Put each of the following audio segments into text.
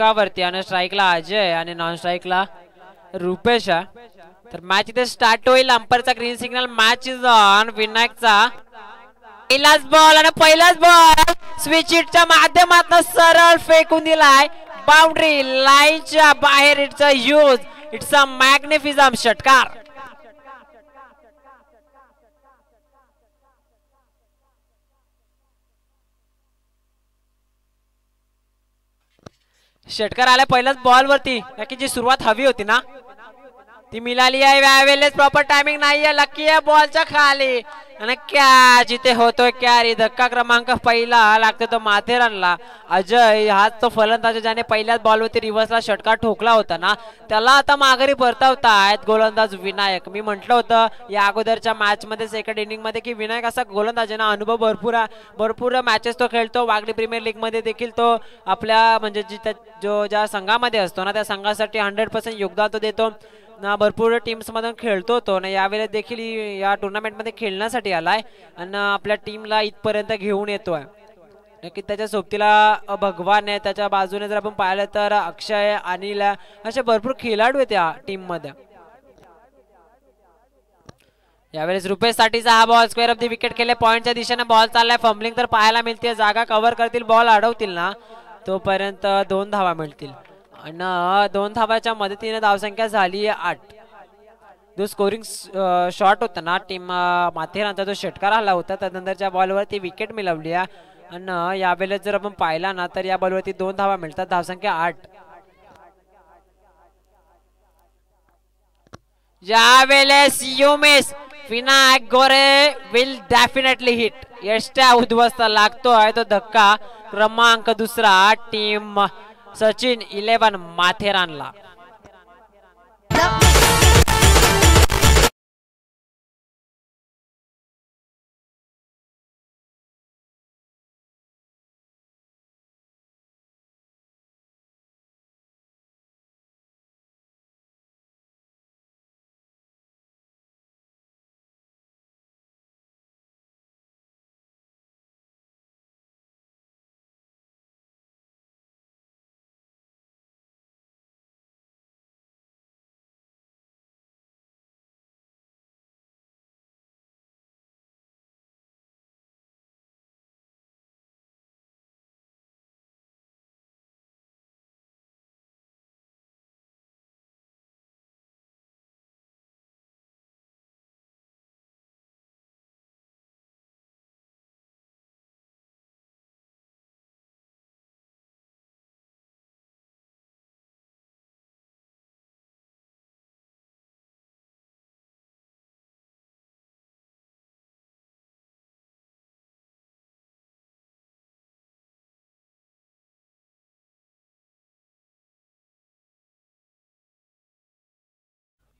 वरती आणि स्ट्राईकला अजय आणि नॉन स्ट्राईकला रुपेश तर मॅच इथे स्टार्ट होईल. अंपरचा green signal match is on विनायकचा पहिलाच बॉल आणि पहिलाच बॉल स्विच इटच्या माध्यमातून सरळ फेकून दिलाय. बाउंड्री लाईनच्या बाहेर. It's a huge it's a magnificent षटकार. षटकार आला पहिल्याच बॉल वरती. नक्की जी सुरुवात हवी होती ना ती मिळाली आहे यावेळेस प्रॉपर टायमिंग नाहीये लकी आहे बॉलच्या खाली. आणि कॅच इथे होतोय कॅरी धक्का क्रमांक पहिला. लागतो तो माथेरानला. अजय हाच तो फलंदाज ज्याने पहिल्याच बॉलवरती रिव्हर्सला षटकार ठोकला होता ना त्याला आता माघारी परतावतायत गोलंदाज विनायक. मी म्हटलं होतं या अगोदरच्या मॅचमध्ये सेकंड इनिंगमध्ये की विनायक असा गोलंदाज आहे ना अनुभव भरपूर भरपूर मॅचेस तो खेळतो. वागडी प्रीमियर लीगमध्ये देखील तो आपल्या म्हणजे जिथे जो ज्या संघामध्ये असतो ना त्या संघासाठी हंड्रेड पर्सेंट योगदान तो देतो. ना भरपूर टीम्समधून खेळतो तो. ना यावेळेस देखील या टुर्नामेंटमध्ये खेळण्यासाठी आलाय. आणि आपल्या टीमला इथपर्यंत घेऊन येतोय. नक्की त्याच्या सोबतीला भगवान आहे. त्याच्या बाजूने जर आपण पाहिलं तर अक्षय अनिल असे भरपूर खेळाडू आहेत त्या टीममध्ये यावेळेस रुपेश साठीचा हा ball square off the wicket केले. पॉईंटच्या दिशेने बॉल चाललाय. फंबलिंग तर पाहायला मिळते जागा कव्हर करतील. बॉल अडवतील ना. तोपर्यंत दोन धावा मिळतील. न दोन धावाच्या मदतीने धावसंख्या झाली आहे आठ. जो स्कोरिंग शॉट होता ना टीम माथेरानचा जो षटकार आला होता त्यानंतरच्या बॉलवरती विकेट मिळवली आहे. आणि यावेळेस जर आपण पाहिला ना तर या बॉलवरती दोन धावा मिळतात धावसंख्या आठ. यावेळेस युमेस Vinayak Gore will definitely hit यष्ट्या उद्ध्वस्त लागतोय तो धक्का. क्रमांक दुसरा टीम सचिन इलेव्हन माथेरानला.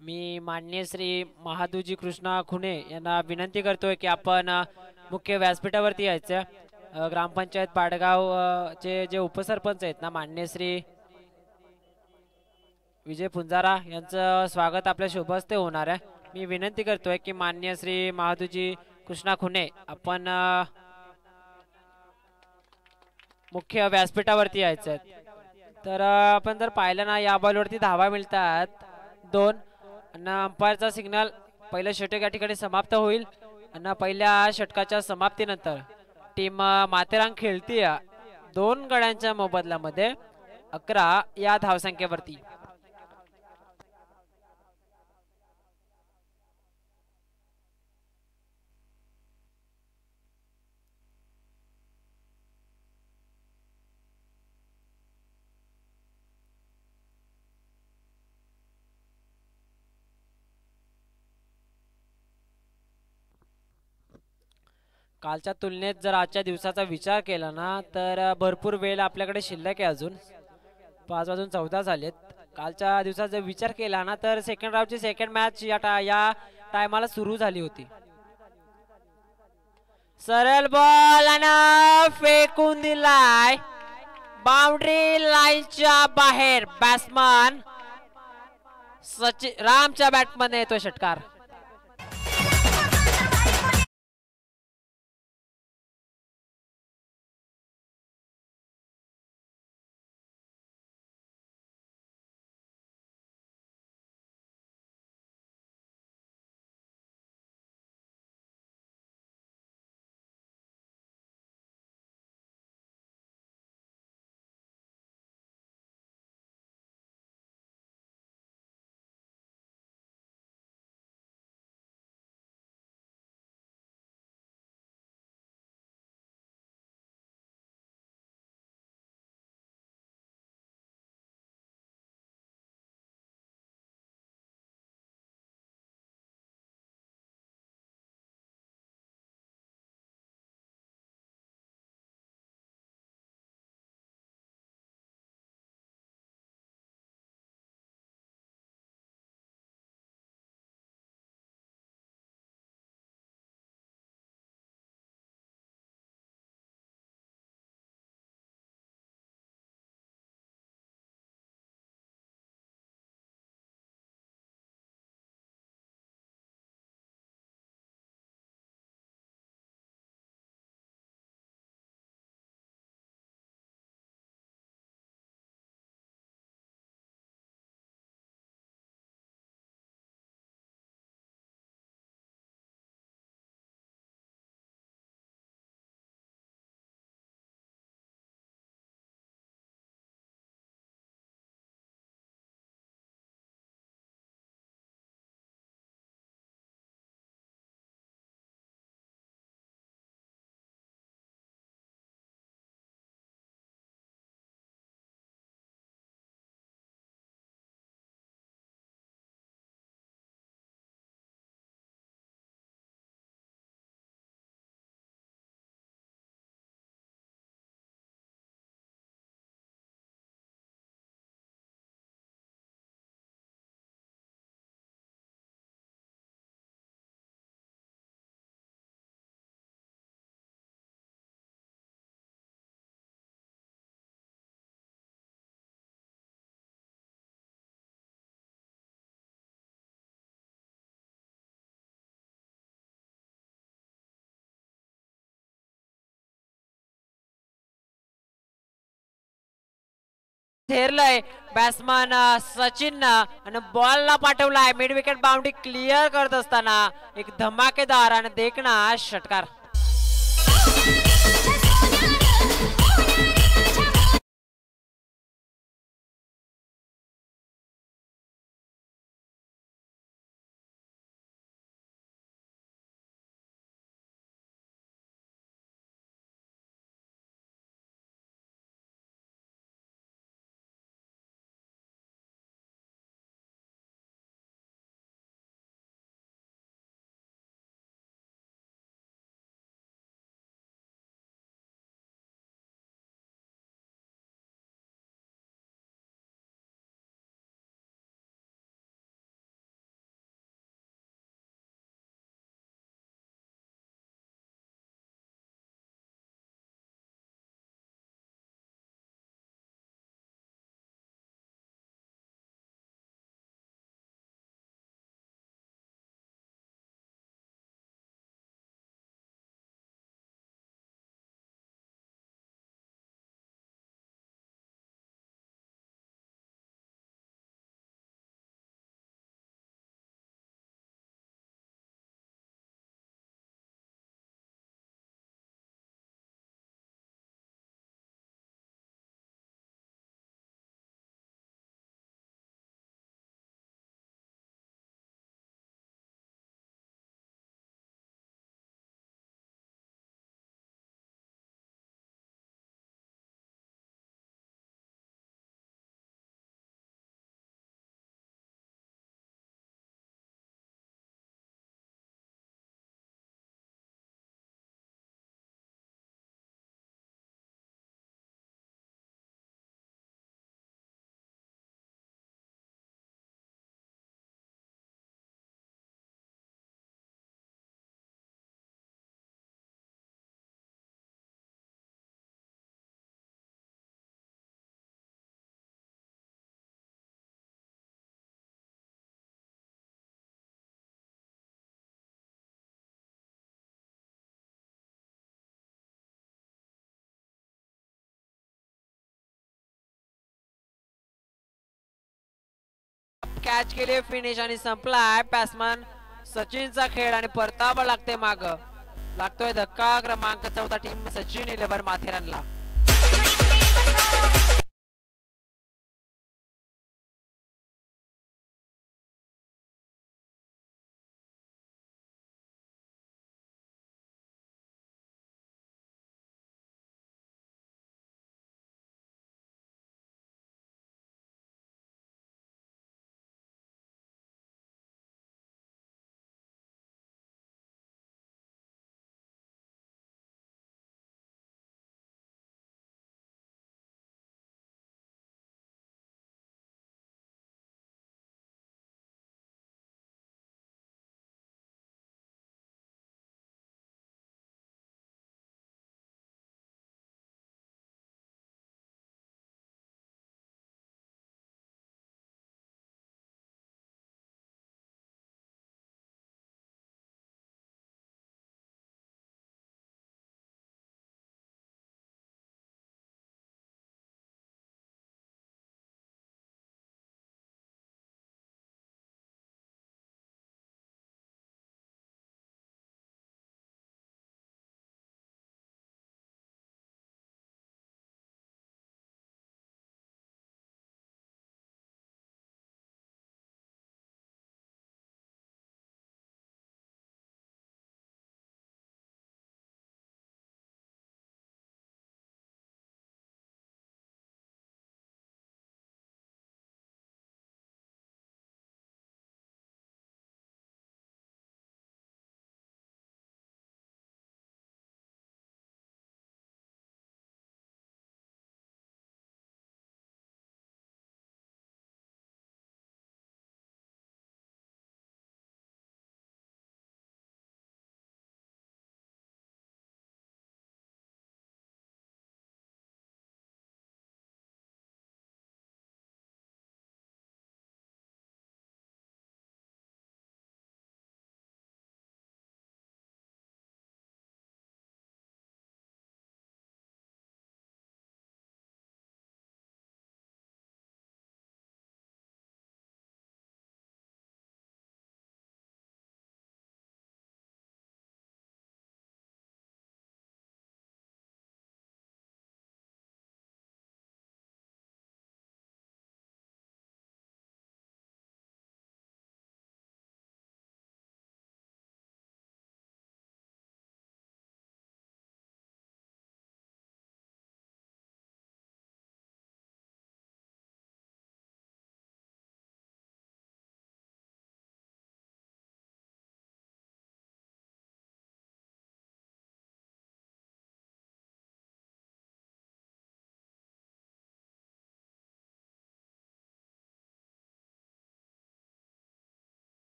मी माननीय श्री महादूजी कृष्णा खुणे यांना विनंती करतोय की आपण मुख्य व्यासपीठावरती यायचं. ग्रामपंचायत पाडगाव चे जे उपसरपंच आहेत ना मान्य श्री विजय पुंजारा यांचं स्वागत आपल्या शुभस्ते होणार आहे. मी विनंती करतोय की मान्य श्री महादूजी कृष्णा खुणे आपण मुख्य व्यासपीठावरती यायचं तर आपण जर पाहिलं ना या बॉलवरती धावा मिळतात दोन. आणि अंपायरचा सिग्नल पहिलं षटक या ठिकाणी समाप्त होईल. आणि पहिल्या षटकाच्या समाप्तीनंतर टीम माथेरान खेळतीय दोन गड्यांच्या मोबदल्यामध्ये अकरा या धावसंख्येवरती. कालच्या तुलनेत जर आजच्या दिवसाचा विचार केला ना तर भरपूर वेळ आपल्याकडे शिल्लक आहे अजून. पाच वाजून चौदा झालेत. कालच्या दिवसात जर विचार केला ना तर सेकंड राऊंडची सेकंड मॅच या टा या टायमाला सुरू झाली होती. सरळ बॉल आणि फेकून दिलाय. बाउंड्री लाईनच्या बाहेर बॅट्समन सचिन रामच्या बॅटमध्ये येतो षटकार. थेरलंय. बॅट्समन सचिन आणि बॉलला पाठवलाय. मिड विकेट बाउंड्री क्लिअर करत असताना एक धमाकेदार आणि देखणा षटकार. कॅच केली फिनिश आणि संपलाय बॅट्समन सचिनचा खेळ आणि परतावा लागते माग. लागतोय धक्का क्रमांक चौदा टीम सचिन इलेव्हन माथेरानला.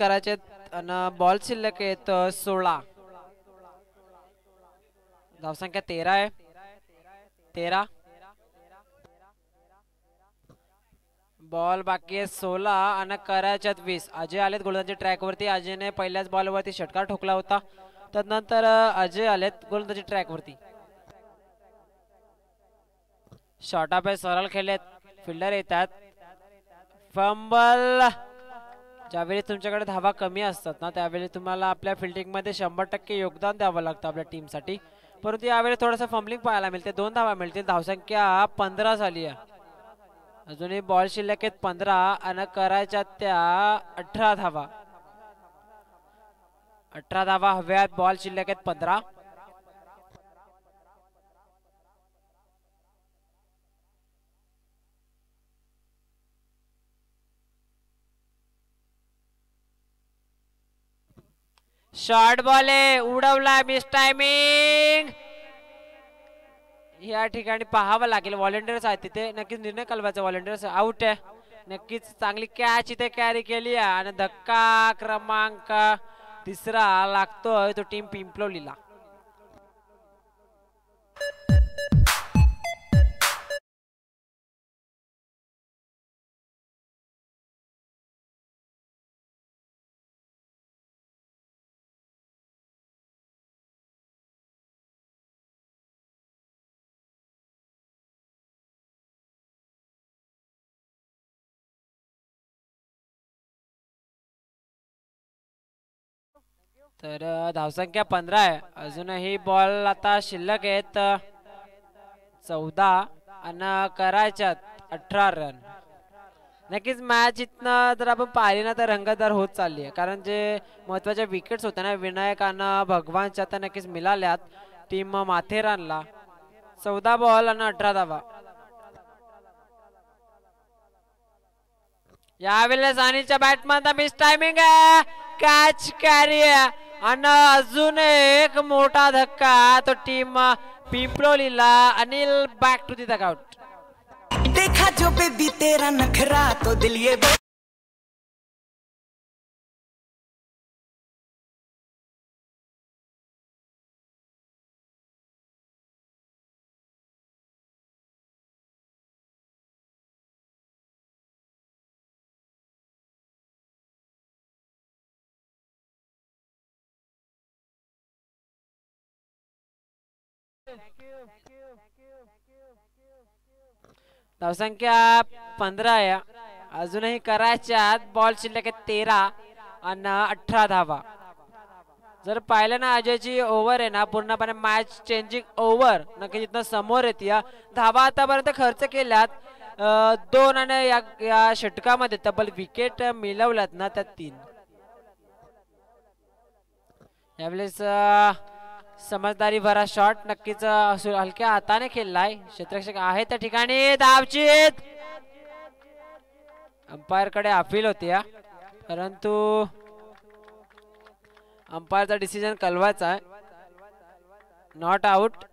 करायचे आणि बॉल शिल्लक आहेत सोळा. धावसंख्या तेरा आहे. तेरा. बॉल बाकी आहे सोळा आणि करायच्यात वीस. अजय आलेत गोलंदाजी ट्रॅकवरती अजयने पहिल्याच बॉलवरती षटकार ठोकला होता. त्यानंतर अ, अजय आलेत गोलंदाजी ट्रॅक वरती. शॉर्ट अप आहे. सरळ खेळलेत. फिल्डर येतात. फंबल ज्यावेळी तुमच्याकडे धावा कमी असतात ना त्यावेळी तुम्हाला आपल्या फिल्डिंगमध्ये शंभर टक्के योगदान द्यावं लागतं आपल्या टीमसाठी परंतु यावेळी थोडंसं फम्बलिंग पाहायला मिळते. दोन धावा मिळतील. धावसंख्या पंधरा झाली आहे. अजूनही बॉल शिल्लक आहेत पंधरा आणि करायच्या त्या अठरा धावा. अठरा धावा हव्यात बॉल शिल्लक आहेत पंधरा. शॉर्ट बॉल आहे उडवला मिस टायमिंग. या ठिकाणी पाहावं लागेल व्हॉलेंटियर्स आहेत तिथे. नक्कीच निर्णय कलवायचा व्हॉलेंटियर्स आउट आहे. नक्कीच चांगली कॅच इथे कॅरी केली आहे. आणि धक्का क्रमांक तिसरा लागतोय तो टीम पिंपलवलीला तर धावसंख्या पंधरा आहे. अजूनही बॉल आता शिल्लक आहेत चौदा आणि करायच्यात अठरा रन नक्कीच मॅच इथनं जर आपण पाहिली ना तर रंगतदार होत चालली आहे. कारण जे महत्त्वाच्या विकेट्स होत्या ना विनायकानं भगवानच्या तर नक्कीच मिळाल्यात. टीम माथेरानला. चौदा बॉल आणि अठरा धावा. यावेळेला सानीच्या बॅटमध्ये मिस टायमिंग आहे. कॅच कॅरी आणि अजून एक मोठा धक्का तो team पिंपलोलीला Anil back to the out देखा जो बेबी तेरा नखरा तो दिल ये धावसंख्या पंधरा आहे. अजूनही करायच्यात बॉल शिल्लक आहे तेरा आणि अठरा धावा. जर पाहिलं ना अजयची ओव्हर आहे ना पूर्णपणे मॅच चेंजिंग ओव्हर नक्की जिथनं समोर येते धावा आतापर्यंत खर्च केल्यात दोन आणि या या षटकामध्ये तब्बल विकेट मिळवल्यात ना त्या तीन. यावेळेस समजदारी भरा शॉट नक्कीच हलक्या हाताने खेळलाय. क्षेत्रक्षक आहे त्या ठिकाणी. धावचीत अंपायरकडे अपील होती परंतु अंपायरचा डिसिजन कळवायचा आहे. नॉट आउट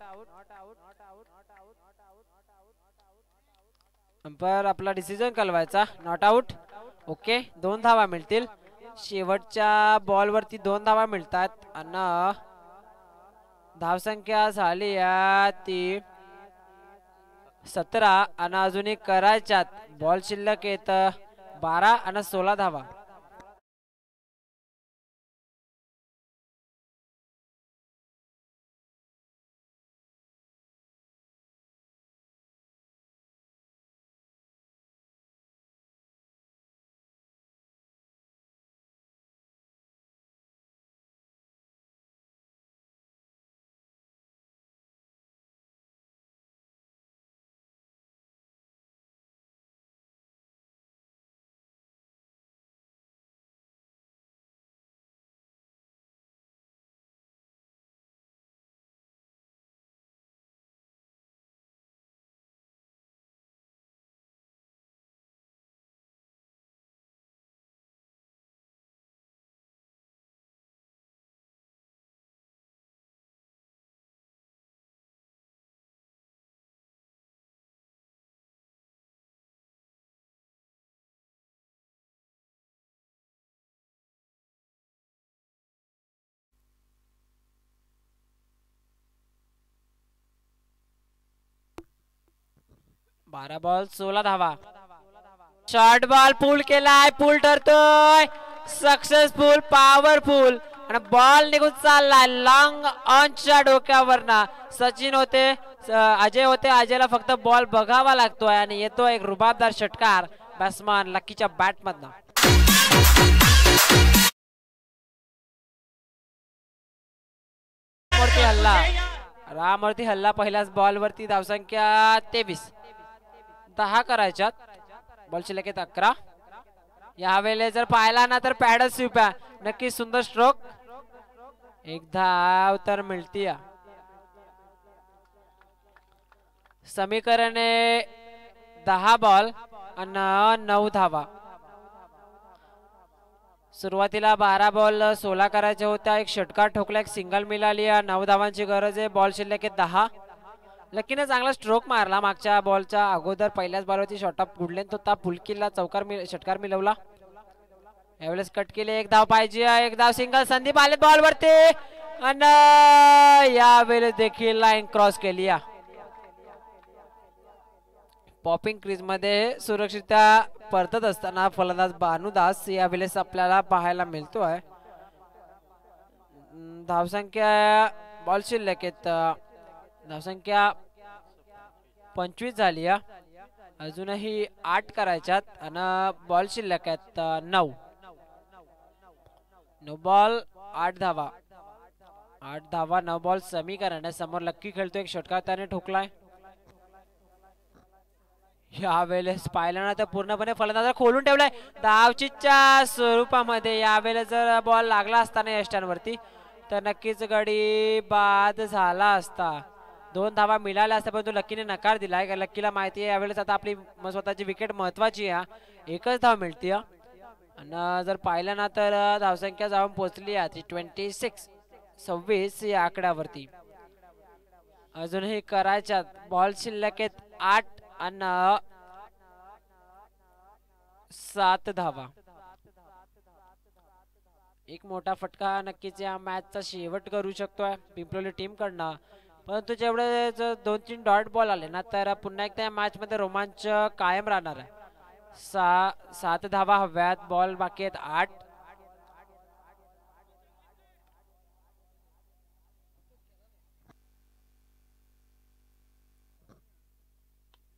अंपायर आपला डिसिजन कलवायचा नॉट आउट ओके दोन धावा मिळतील. शेवटच्या बॉलवरती दोन धावा मिळतात. आणि धावसंख्या झाली या ती सतरा आणि अजून एक करायच्यात. बॉल शिल्लक येत बारा आणि सोळा धावा. बारा बॉल सोळा धावा. शॉर्ट बॉल पूल केलाय पूल ठरतोय. Successful powerful. आणि बॉल निघून चाललाय लॉंग ऑनच्या डोक्यावरना. सचिन होते अजय होते अजयला फक्त बॉल बघावा लागतोय आणि येतो एक रुबाबदार षटकार बॅट्समन लकीच्या बॅट मधनं. हल्ला. रामवरती हल्ला पहिल्याच बॉल वरती धावसंख्या तेवीस. दहा करायच्यात. बॉल शिल्लक आहेत अकरा. यावेळेला जर पाहिला ना तर पॅडच स्वीप नक्की सुंदर स्ट्रोक एक धाव तर मिळतीय. समीकरणे दहा बॉल आणि नऊ धावा. सुरुवातीला बारा बॉल सोळा करायच्या होत्या. एक षटकार ठोकला एक सिंगल मिळाली आहे. नऊ धावांची गरज आहे. बॉल शिल्लक आहे दहा. लकीने चांगला स्ट्रोक मारला. मागच्या बॉलच्या अगोदर पहिल्याच बॉलवरती शॉटअप ऑफ तो होता फुलकिल्ला चौकार मिळ- षटकार मिळवला यावेळेस कट केले. एक धाव पाहिजे. एक धाव सिंगल संदीप आले बॉल वरती. आणि यावेळेस देखील लाईन क्रॉस केली या. पॉपिंग क्रीजमध्ये सुरक्षितता परतत असताना फलंदाज भानुदास यावेळेस आपल्याला पाहायला मिळतोय. धावसंख्या बॉल शिल्लक आहेत. धावसंख्या पंचवीस झाली आहे. अजूनही आठ करायच्यात आणि बॉल शिल्लक आहेत नऊ. नऊ बॉल आठ धावा. आठ धावा नऊ बॉल समीकरण. आहे समोर लक्की खेळतो एक षटकार त्याने ठोकलाय. यावेळेस पाहिलं ना तर पूर्णपणे फलंदाज खोलून ठेवलाय. धावचीच्या स्वरूपामध्ये यावेळेस जर बॉल लागला असता ना यष्टांवरती तर नक्कीच गडी बाद झाला असता. दोन धावा मिळाल्या असत्या परंतु लकीने नकार दिलाय कारण लक्कीला माहिती आहे यावेळेस आता आपली स्वतःची विकेट महत्वाची आहे एकच धाव मिळते आणि जर पाहिलं ना तर धावसंख्या जाऊन पोहोचली आहे ती ट्वेंटी सिक्स सव्वीस या आकड्यावरती. अजूनही करायच्यात बॉल शिल्लक आहेत आठ आणि सात धावा. एक मोठा फटका नक्कीच या मॅचचा शेवट करू शकतोय. पिंपलोली टीम कडनं. परंतु जेवढे जर दोन तीन डॉट बॉल आले ना तर पुन्हा एकदा या मॅचमध्ये रोमांच कायम राहणार आहे. सा सात धावा हव्यात बॉल बाकी आहेत आठ.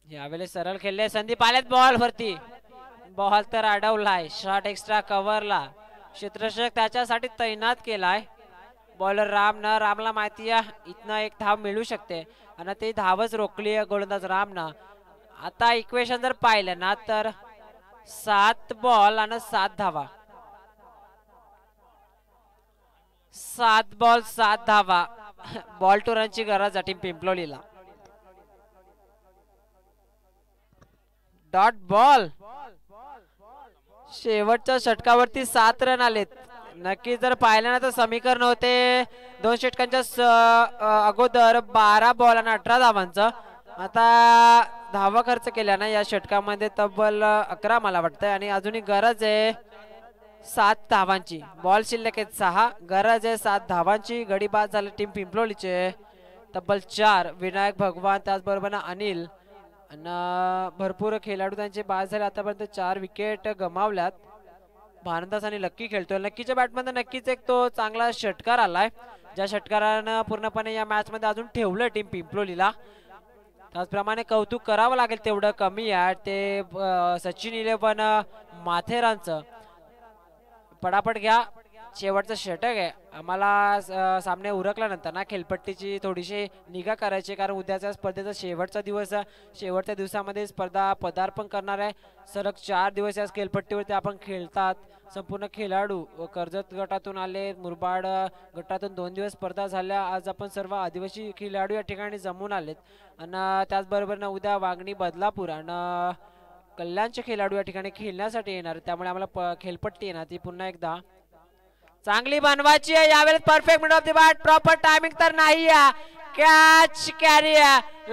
यावेळेस सरळ खेळले संदीप आलेत बॉल वरती. बॉल तर अडवलाय शॉट एक्स्ट्रा कव्हरला क्षेत्ररक्षक त्याच्यासाठी तैनात केलाय. बॉलर राम न रामला माहिती आहे इथनं एक धाव मिळू शकते. आणि ते धावच रोखली आहे गोलंदाज रामनं. आता इक्वेशन जर पाहिलं ना तर सात बॉल आणि सात धावा. सात बॉल सात धावा. बॉल टू रनची गरज टीम पिंपलोलीला. डॉट बॉल शेवटच्या षटकावरती सात रन आलेत. नक्की जर पाहिलं ना तर समीकरण होते दोन षटकांच्या अगोदर बारा बॉल आणि अठरा धावांचं. आता धावा खर्च केल्या ना या षटकामध्ये तब्बल अकरा मला वाटतंय. आणि अजूनही गरज आहे सात धावांची. बॉल शिल्लक आहेत सहा. गरज आहे सात धावांची. गडी बाद झाली टीम पिंपलोलीचे. तब्बल चार. विनायक भगवान त्याचबरोबर ना अनिल. आणि भरपूर खेळाडू त्यांचे बाद झाले. आतापर्यंत चार विकेट गमावल्यात. भानदास आणि लक्की खेळतोय. लक्कीच्या बॅटमध्ये नक्कीच एक तो चांगला षटकार आलाय. ज्या षटकारानं पूर्णपणे या मॅच मध्ये अजून ठेवलं टीम पिंपलोलीला. त्याचप्रमाणे कौतुक करावं लागेल तेवढं कमी आहे. ते सचिन इलेव्हन माथेरानचं. पटापट घ्या. शेवटचं षटक आहे. आम्हाला सामने उरकल्यानंतर ना खेळपट्टीची थोडीशी निगा करायची कारण उद्याच्या स्पर्धेचा शेवटचा दिवस शेवटच्या दिवसामध्ये स्पर्धा पदार्पण करणार आहे. सलग चार दिवस या खेळपट्टीवरती आपण खेळतात. संपूर्ण खेळाडू व कर्जत गटातून आले मुरबाड गटातून दोन दिवस स्पर्धा झाल्या. आज आपण सर्व आदिवासी खेळाडू या ठिकाणी जमून आलेत. आणि त्याचबरोबर ना उद्या वागणी बदलापूर आणि कल्याणचे खेळाडू या ठिकाणी खेळण्यासाठी येणार. त्यामुळे आम्हाला प- खेळपट्टी येणार. ती पुन्हा एकदा. चांगली बनवायची आहे. यावेळेस perfect mid off the bat proper timing तर नाही कॅच कॅरी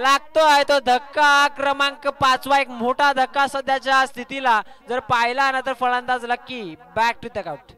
लागतोय तो धक्का. क्रमांक पाचवा एक मोठा धक्का सध्याच्या स्थितीला. जर पाहिला ना तर फलंदाज lucky back to the out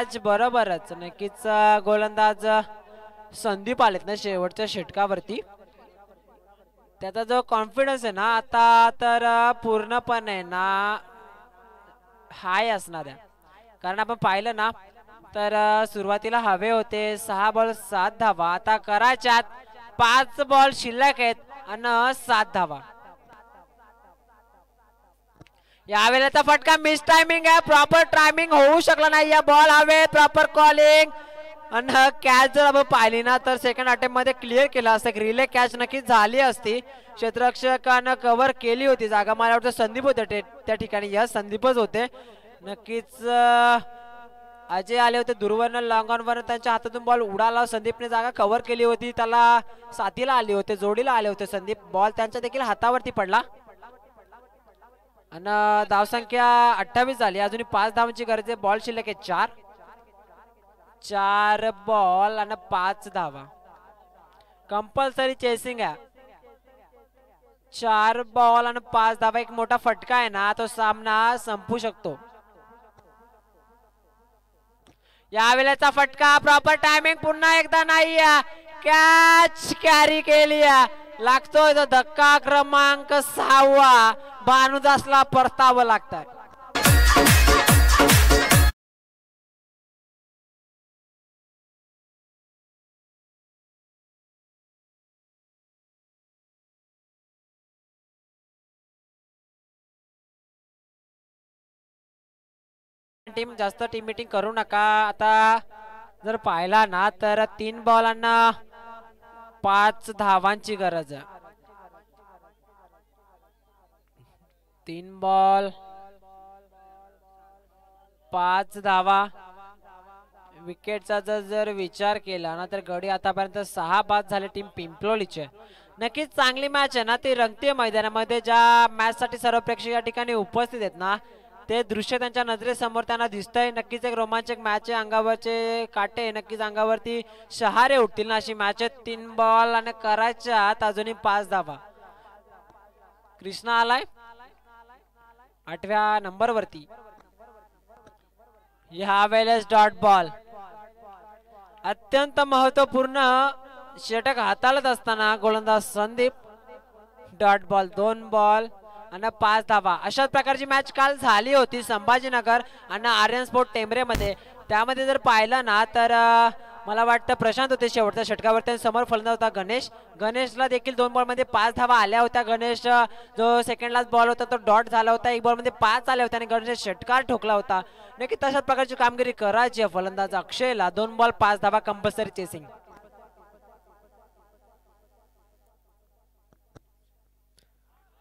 match बरोबरच नक्कीच गोलंदाज संदीप आलेत ना शेवटच्या षटकावरती. त्याचा जो कॉन्फिडन्स आहे ना आता तर पूर्णपणे ना हाय असणार आहे. कारण आपण पाहिलं ना तर सुरुवातीला हवे होते सहा बॉल सात धावा. आता कराच्यात पाच बॉल शिल्लक आहेत आणि सात धावा. यावेळेचा फटका मिस टायमिंग आहे. प्रॉपर टायमिंग होऊ शकला नाही. या बॉल हवे प्रॉपर कॉलिंग आणि कॅच जर आपण पाहिली ना तर सेकंड अटेम्प्टमध्ये क्लिअर केला असतं. रिले कॅच नक्कीच झाली असती. क्षेत्ररक्षकानं कव्हर केली होती. जागा मला वाटतं संदीप होते. त्या ठिकाणी या संदीपच होते. नक्कीच अजय आले होते दुर्वर्ण लॉंगॉनवर त्यांच्या हातातून बॉल उडाला. संदीपने जागा कव्हर केली होती. त्याला साथीला आले होते जोडीला आले होते संदीप. बॉल त्यांच्या देखील हातावरती पडला. आणि धावसंख्या अठ्ठावीस झाली. अजून पाच धावांची गरज आहे. बॉल शिल्लक आहे चार. चार बॉल आणि पाच धावा. कंपल्सरी चेसिंग आहे. चार बॉल आणि पाच धावा. एक मोठा फटका आहे ना तो सामना संपू शकतो. या वेळेचा फटका प्रॉपर टायमिंग पुन्हा एकदा नाही कॅच कॅरी केली आहे. लागतोय तर धक्का क्रमांक सहावा. भानुदासला परतावं लागतंय. टीम जास्त टीम मिटिंग करू नका. आता जर पाहिला ना तर तीन बॉलांना पाच धावांची गरज आहे. तीन बॉल. पाच धावा. विकेटचा जर जर विचार केला ना तर गडी आतापर्यंत सहा बाद झाले टीम पिंपलोलीचे. नक्कीच चांगली मॅच आहे ना ती रंगतीय मैदानामध्ये ज्या मॅच साठी सर्व प्रेक्षक या ठिकाणी उपस्थित आहेत ना ते दृश्य त्यांच्या नजरेसमोर त्यांना दिसतंय. नक्कीच एक रोमांचक मॅच आहे. अंगावरचे काटे नक्कीच अंगावरती शहारे उठतील ना अशी मॅच आहे. तीन बॉल आणि करायच्या आत अजूनही पाच धावा. कृष्णा आलाय. आठव्या नंबरवरती. ह्या वेळेस डॉट बॉल अत्यंत महत्त्वपूर्ण षटक हाताळत असताना गोलंदाज संदीप. डॉट बॉल दोन बॉल आणि पाच धावा. अशाच प्रकारची मॅच काल झाली होती संभाजीनगर आणि आर्यन स्पोर्ट टेंबरेमध्ये. त्यामध्ये जर पाहिलं ना तर मला वाटतं प्रशांत होते शेवटच्या षटकावरती समोर फलंदा होता गणेश. गणेशला देखील दोन बॉलमध्ये पाच धावा आल्या होत्या. गणेश जो सेकंड लास्ट बॉल होता तो डॉट झाला होता. एक बॉलमध्ये पाच आल्या होत्या आणि गणेश षटकार ठोकला होता. नक्की तशाच प्रकारची कामगिरी करायची आहे फलंदाज अक्षयला दोन बॉल पाच धावा कंपल्सरी चेसिंग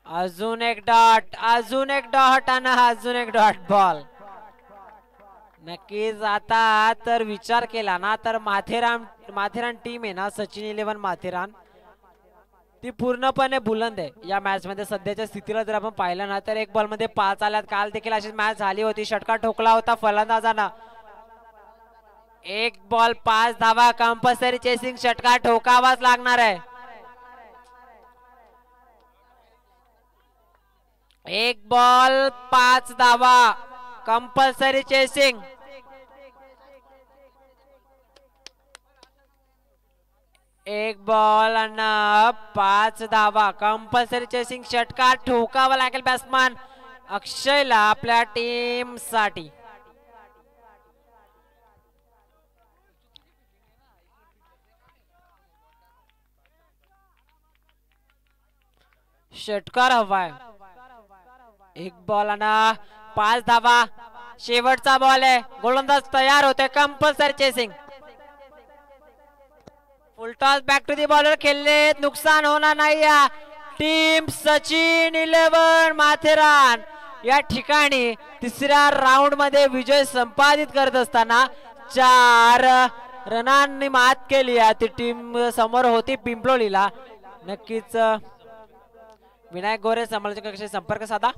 अजून एक डॉट अजून एक डॉट आणि अजून एक डॉट बॉल. नक्कीच आता तर विचार केला ना तर माथेरान माथेरान टीम आहे ना सचिन इलेव्हन माथेरान. ती पूर्णपणे बुलंद आहे या मॅच मध्ये सध्याच्या स्थितीला जर आपण पाहिलं ना तर एक बॉलमध्ये पाच आल्यात. काल देखील अशीच मॅच झाली होती. षटकार ठोकला होता फलंदाजानं. एक बॉल पाच धावा. कंपल्सरी चेसिंग षटकार ठोकावाच लागणार आहे. एक बॉल पाच धावा. Compulsory chasing. एक बॉल आणि पाच धावा. कंपल्सरी चेसिंग षटकार ठोकावा लागेल बॅट्समॅन अक्षयला आपल्या टीमसाठी. षटकार हवाय. एक बॉल आणा. पाच धावा. शेवटचा बॉल आहे. गोलंदाज तयार होते compulsory chasing full toss back to the bowler खेळले नुकसान होणार नाही या. Team Sachin eleven Matheran. या ठिकाणी तिसऱ्या राऊंडमध्ये विजय संपादित करत असताना चार रनांनी मात केली आहे. ती टीम समोर होती पिंपलोलीला. नक्कीच विनायक गोरे समालोचकांशी संपर्क साधा.